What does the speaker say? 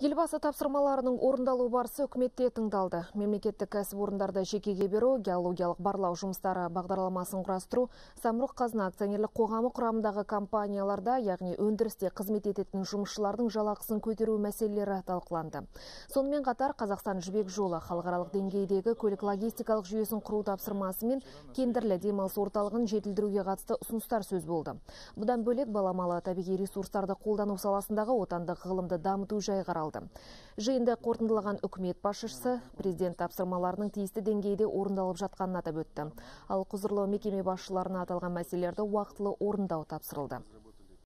Елбасы тапсырмаларының орындалу барысы үкіметте тыңдалды. Мемлекеттік кәсіпорындарды жекеге беру, геологиялық барлау жұмыстары бағдарламасын құрастыру, самұрық қазына акционерлік қоғамы құрамындағы компанияларда, яғни өндірісте қызмет ететін жұмысшылардың жалақысын көтеру мәселелері талқыланды. Сонымен қатар Қазақстан жібек жолы халықаралық деңгейдегі көлік логистикалық жүйесін құру тапсырмасы мен кендірлі демалыс орталығын жетілдіруге қатысты ұсыныстар сөз болды. Бұдан бөлек баламалы табиғи ресурстарды қолдану саласындағы отандық ғылымды дамыту жайы қаралды жиынды қорытындылаған үкімет басшысы президент тапсырмаларының тиісті деңгейде орындалып жатқанын атап өтті. Ал құзырлы мекеме басшыларына аталған мәселелерді уақытылы орындау тапсырылды.